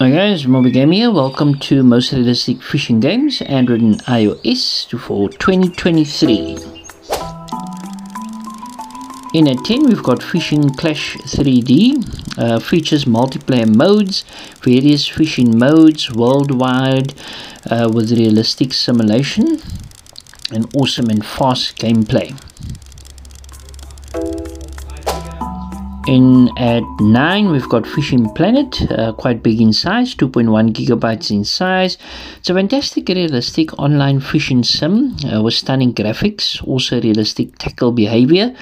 Hi guys, Moby Game here. Welcome to Most Realistic Fishing Games, Android and iOS for 2023. In a 10, we've got Fishing Clash 3D. Uh, features multiplayer modes, various fishing modes worldwide uh, with realistic simulation, and awesome and fast gameplay. In at 9 we've got fishing planet uh, quite big in size 2.1 gigabytes in size. It's a fantastic realistic online fishing sim uh, with stunning graphics also realistic tackle behavior.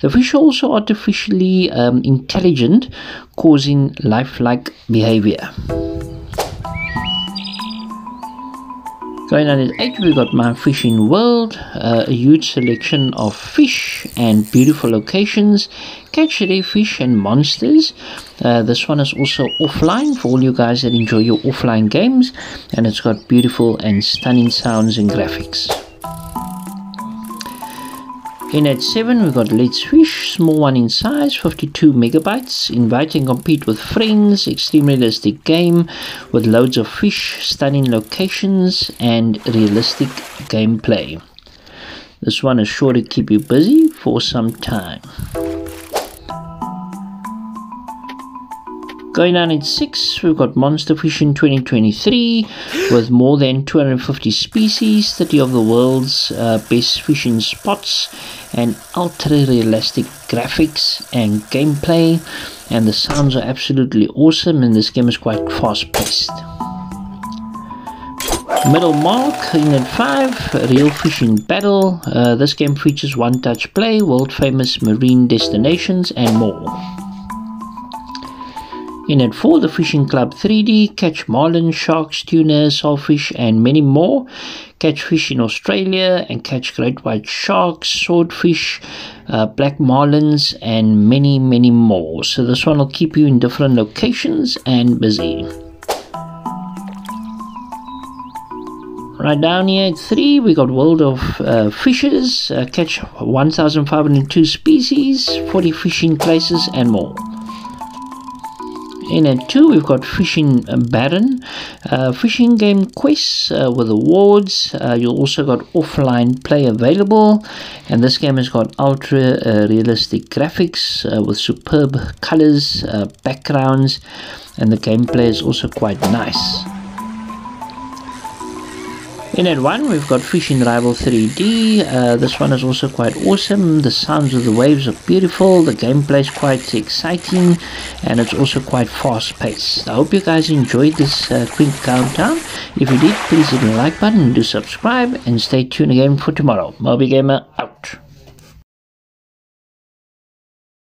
The fish are also artificially um, intelligent causing lifelike behavior Going on is 8 we got my fishing world, uh, a huge selection of fish and beautiful locations, catch rare fish and monsters. Uh, this one is also offline for all you guys that enjoy your offline games and it's got beautiful and stunning sounds and graphics. In at 7 we got Let's Fish, small one in size, 52 megabytes, invite and compete with friends, extremely realistic game with loads of fish, stunning locations and realistic gameplay. This one is sure to keep you busy for some time. Going on in six, we've got Monster Fishing 2023 with more than 250 species, 30 of the world's uh, best fishing spots, and ultra realistic graphics and gameplay. And the sounds are absolutely awesome, and this game is quite fast paced. Middle mark in at 5, Real Fishing Battle. Uh, this game features one touch play, world famous marine destinations, and more. In it for the Fishing Club 3D, catch marlin, sharks, tuna, sailfish, and many more. Catch fish in Australia and catch great white sharks, swordfish, uh, black marlins, and many, many more. So this one will keep you in different locations and busy. Right down here at 3, we got World of uh, Fishes, uh, catch 1,502 species, 40 fishing places, and more. In at 2 we've got Fishing Baron, uh, fishing game quests uh, with awards. Uh, you also got offline play available and this game has got ultra uh, realistic graphics uh, with superb colors, uh, backgrounds and the gameplay is also quite nice. In at one, we've got Fishing Rival 3D. Uh, this one is also quite awesome. The sounds of the waves are beautiful. The gameplay is quite exciting, and it's also quite fast-paced. I hope you guys enjoyed this uh, quick countdown. If you did, please hit the like button, do subscribe, and stay tuned again for tomorrow. MobieGamer out.